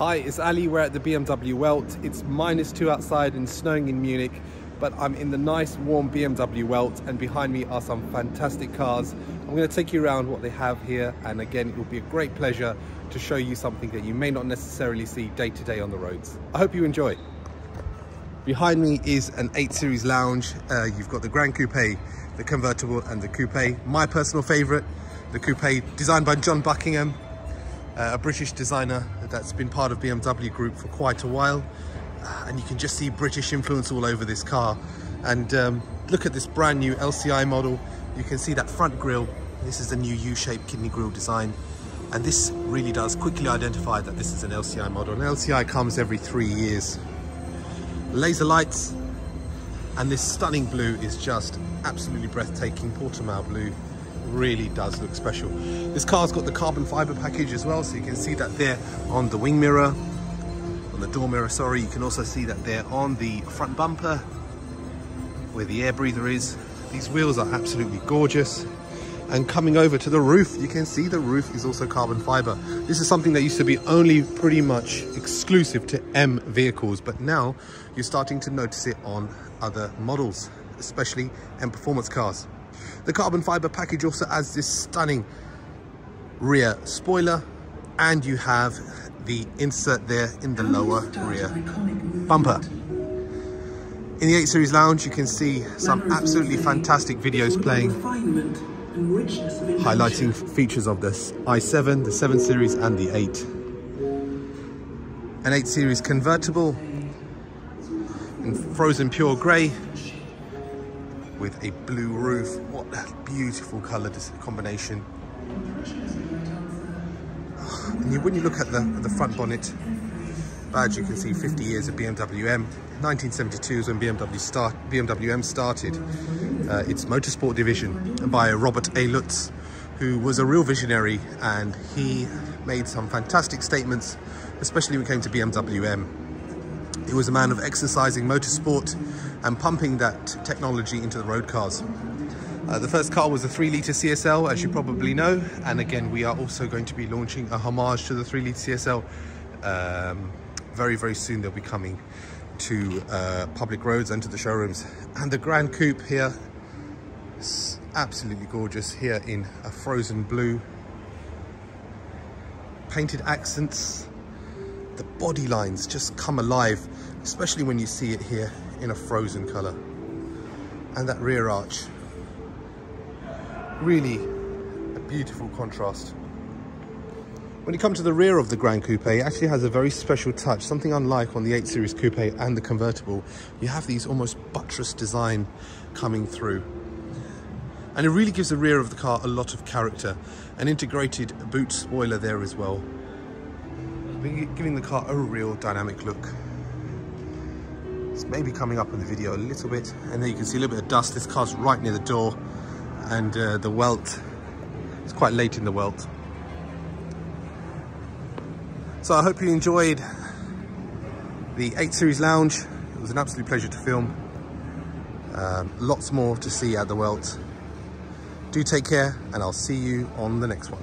Hi, it's Ali. We're at the BMW Welt. It's minus two outside and snowing in Munich, but I'm in the nice warm BMW Welt and behind me are some fantastic cars. I'm going to take you around what they have here and again it will be a great pleasure to show you something that you may not necessarily see day to day on the roads. I hope you enjoy. Behind me is an 8 Series lounge. Uh, you've got the Grand Coupe, the convertible and the coupe. My personal favourite, the coupe designed by John Buckingham, a British designer that's been part of BMW Group for quite a while. Uh, and you can just see British influence all over this car. And um, look at this brand new LCI model. You can see that front grille. This is the new U-shaped kidney grille design. And this really does quickly identify that this is an LCI model. An LCI comes every three years. Laser lights, and this stunning blue is just absolutely breathtaking. Portimao blue really does look special. This car's got the carbon fiber package as well, so you can see that there on the wing mirror, on the door mirror, sorry. You can also see that there on the front bumper, where the air breather is. These wheels are absolutely gorgeous. And coming over to the roof, you can see the roof is also carbon fiber. This is something that used to be only pretty much exclusive to M vehicles, but now you're starting to notice it on other models, especially M performance cars. The carbon fiber package also adds this stunning rear spoiler and you have the insert there in the lower rear bumper. In the 8 Series Lounge you can see some absolutely fantastic videos playing highlighting features of this i7, the 7 Series and the 8. An 8 Series convertible in frozen pure grey with a blue roof. What a beautiful colour combination. And you, when you look at the, the front bonnet badge, you can see 50 years of BMW M. 1972 is when BMW, start, BMW M started uh, its motorsport division by Robert A. Lutz, who was a real visionary and he made some fantastic statements, especially when it came to BMW M. He was a man of exercising motorsport and pumping that technology into the road cars. Uh, the first car was a 3 litre CSL, as you probably know, and again, we are also going to be launching a homage to the 3 litre CSL. Um, very, very soon they'll be coming to uh, public roads and to the showrooms. And the Grand Coupe here absolutely gorgeous here in a frozen blue. Painted accents, the body lines just come alive, especially when you see it here in a frozen color. And that rear arch, really a beautiful contrast. When you come to the rear of the Grand Coupe, it actually has a very special touch, something unlike on the 8 Series Coupe and the convertible. You have these almost buttress design coming through. And it really gives the rear of the car a lot of character. An integrated boot spoiler there as well, giving the car a real dynamic look. It's maybe coming up in the video a little bit. And there you can see a little bit of dust. This car's right near the door and uh, the welt. It's quite late in the welt. So I hope you enjoyed the 8 Series Lounge. It was an absolute pleasure to film. Um, lots more to see at the Welt. Do take care and I'll see you on the next one.